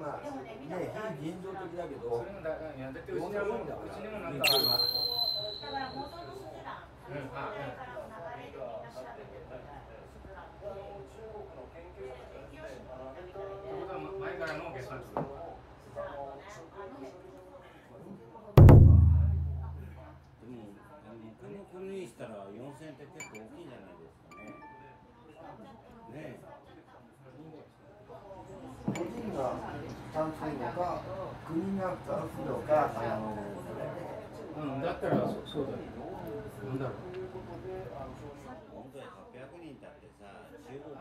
いやだってうちにもうちにもなんかだから元のからの流れでみんな調べてで、清志もやったみたいで、ってことは前からのあのね、でも、あのこの国にしたら4000って結構大きいんじゃないですかね。ねえ。個人が負担するのか、国が負担すのか、あのうんだったらそそうだよなんだろう本当に800人だってさ、中国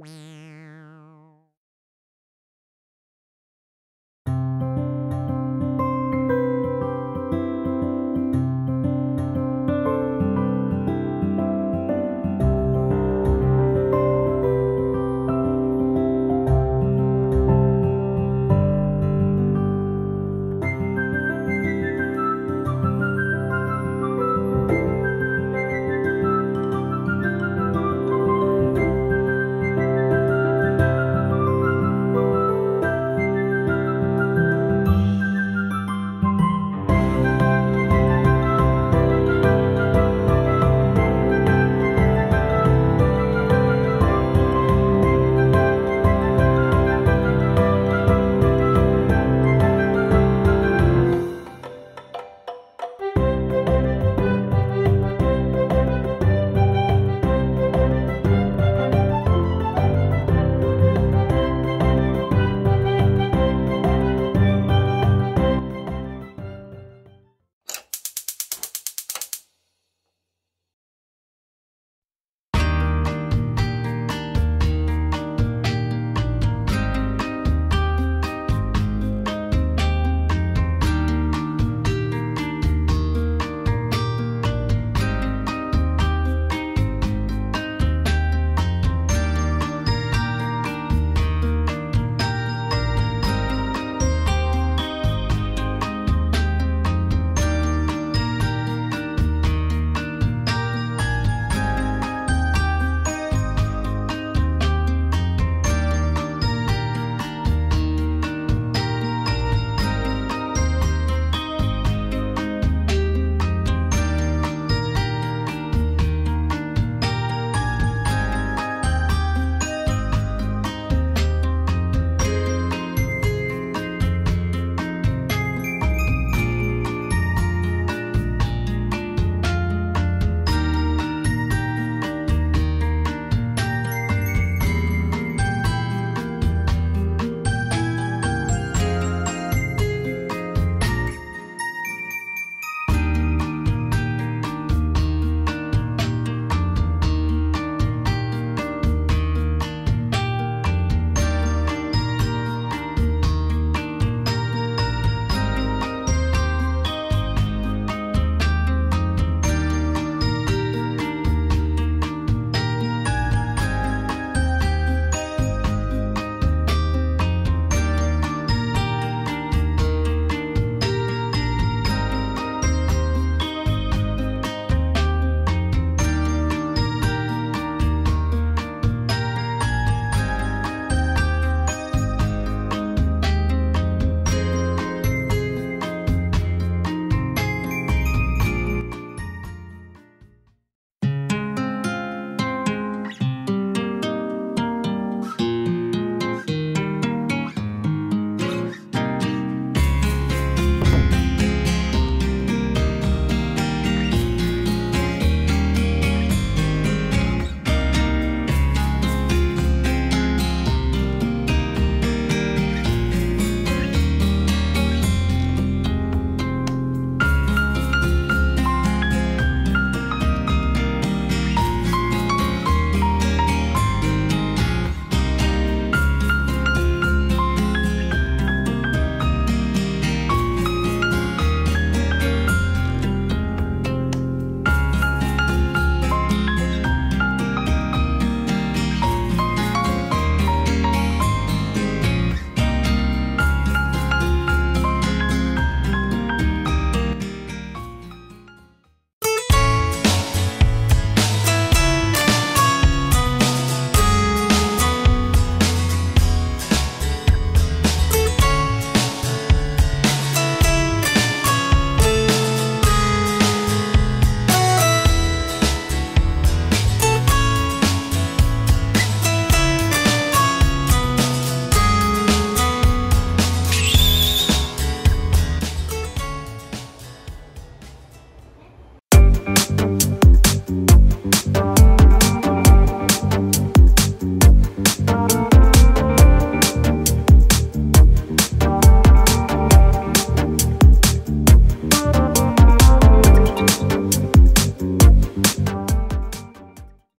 Wow.